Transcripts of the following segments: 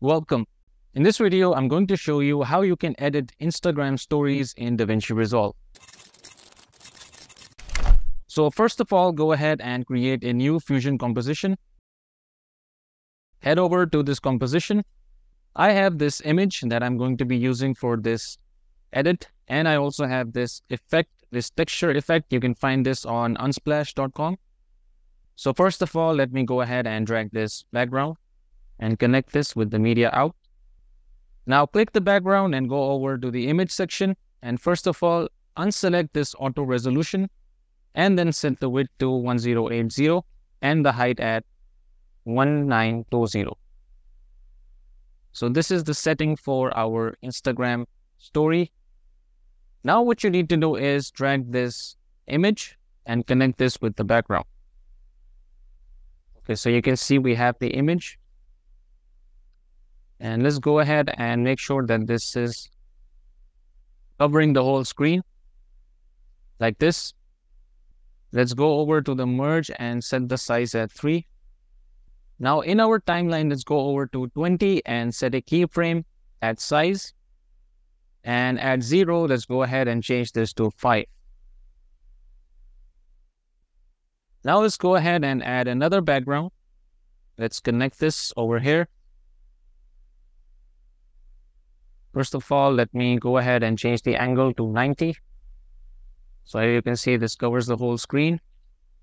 Welcome. In this video, I'm going to show you how you can edit Instagram stories in DaVinci Resolve. So first of all, go ahead and create a new Fusion composition. Head over to this composition. I have this image that I'm going to be using for this edit. And I also have this effect, this texture effect. You can find this on unsplash.com. So first of all, let me go ahead and drag this background and connect this with the media out. Now click the background and go over to the image section. And first of all, unselect this auto resolution and then set the width to 1080 and the height at 1920. So this is the setting for our Instagram story. Now what you need to do is drag this image and connect this with the background. Okay, so you can see we have the image and let's go ahead and make sure that this is covering the whole screen like this. Let's go over to the merge and set the size at 3. Now in our timeline, let's go over to 20 and set a keyframe at size. And at 0, let's go ahead and change this to 5. Now let's go ahead and add another background. Let's connect this over here. First of all, let me go ahead and change the angle to 90. So you can see this covers the whole screen.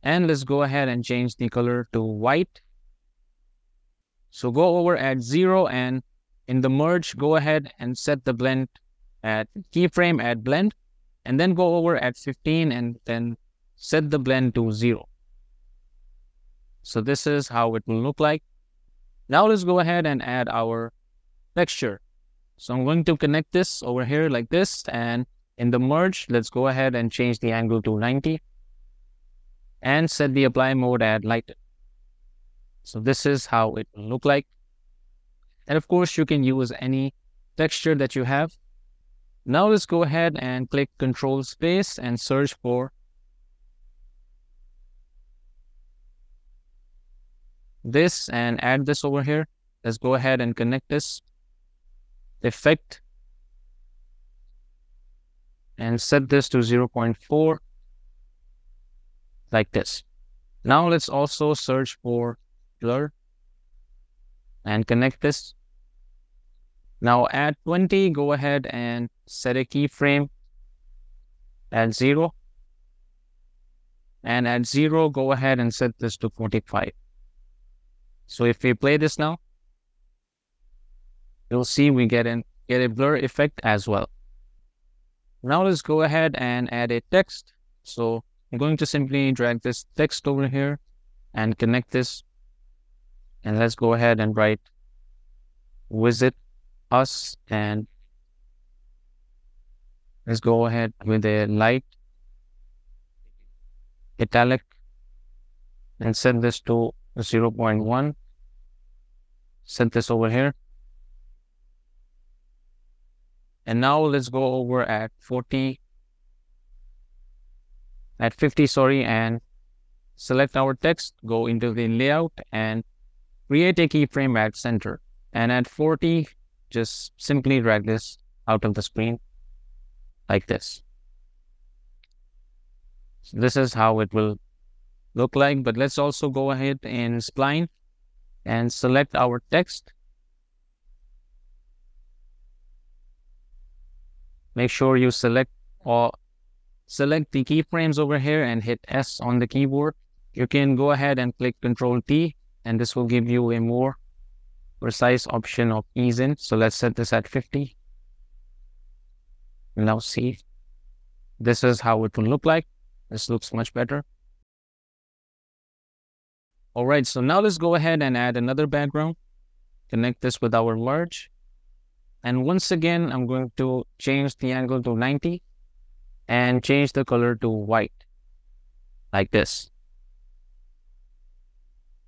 And let's go ahead and change the color to white. So go over at zero and in the merge, go ahead and set the blend at keyframe at blend and then go over at 15 and then set the blend to zero. So this is how it will look like. Now let's go ahead and add our texture. So I'm going to connect this over here like this. And in the merge, let's go ahead and change the angle to 90 and set the apply mode at lighten. So this is how it will look like. And of course, you can use any texture that you have. Now let's go ahead and click control space and search for this and add this over here. Let's go ahead and connect this effect and set this to 0.4 like this. Now let's also search for blur and connect this. Now at 20, go ahead and set a keyframe at 0. And at 0, go ahead and set this to 45. So if we play this now, you'll see we get, get a blur effect as well. Now let's go ahead and add a text. So I'm going to simply drag this text over here and connect this. And let's go ahead and write visit us and let's go ahead with a light italic and set this to 0.1 set this over here and now let's go over at 40, at 50, sorry, and select our text, go into the layout and create a keyframe at center. And at 40, just simply drag this out of the screen like this. So this is how it will look like, but let's also go ahead in spline and select our text make sure you select or select the keyframes over here and hit S on the keyboard. You can go ahead and click Control T and this will give you a more precise option of ease in. So let's set this at 50. Now see, this is how it will look like. This looks much better. All right, so now let's go ahead and add another background. Connect this with our merge. And once again, I'm going to change the angle to 90 and change the color to white like this.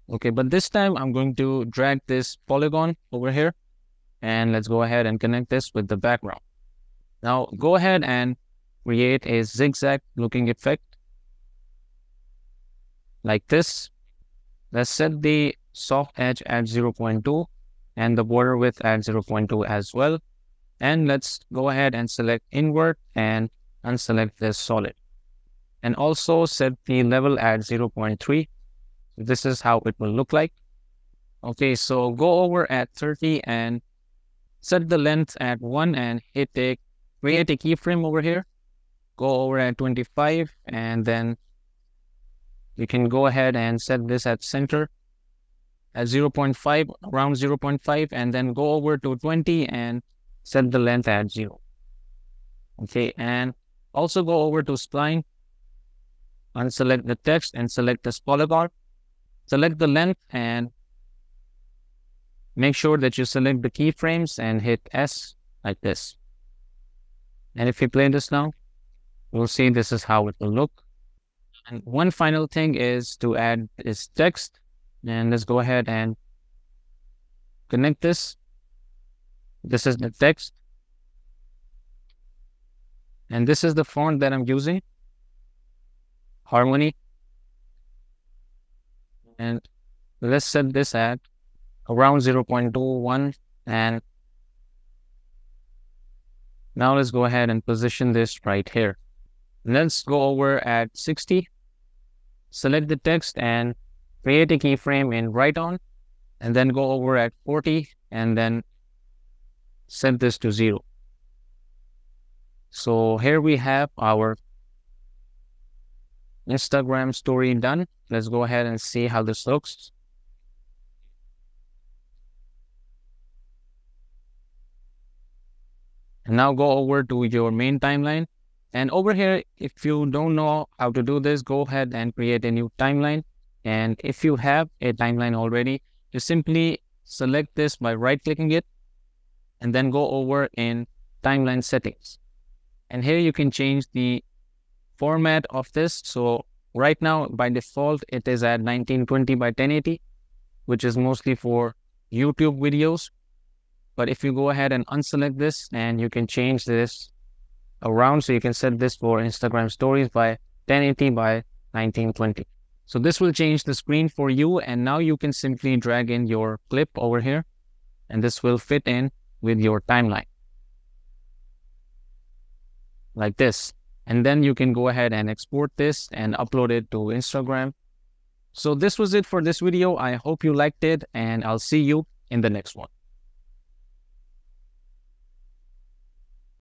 Okay, but this time I'm going to drag this polygon over here and let's go ahead and connect this with the background. Now go ahead and create a zigzag looking effect like this. Let's set the soft edge at 0.2 and the border width at 0.2 as well. And let's go ahead and select invert and unselect this solid. And also set the level at 0.3. This is how it will look like. Okay, so go over at 30 and set the length at 1 and hit a create a keyframe over here. Go over at 25 and then you can go ahead and set this at center at 0.5, around 0.5, and then go over to 20 and set the length at 0. Okay, and also go over to spline, unselect the text and select this polygon. Select the length and make sure that you select the keyframes and hit S like this. And if you play this now, we'll see this is how it will look. And one final thing is to add this text. And let's go ahead and connect this. This is the text. And this is the font that I'm using. Harmony. And let's set this at around 0.21 and now let's go ahead and position this right here. Let's go over at 60 select the text and create a keyframe in write on, and then go over at 40 and then set this to zero. So here we have our Instagram story done. Let's go ahead and see how this looks. And now go over to your main timeline and over here, if you don't know how to do this, go ahead and create a new timeline. And if you have a timeline already, you simply select this by right clicking it and then go over in timeline settings. And here you can change the format of this. So right now, by default, it is at 1920 by 1080, which is mostly for YouTube videos. But if you go ahead and unselect this and you can change this around. So you can set this for Instagram stories by 1080 by 1920. So this will change the screen for you. And now you can simply drag in your clip over here and this will fit in with your timeline like this. And then you can go ahead and export this and upload it to Instagram. So this was it for this video. I hope you liked it and I'll see you in the next one.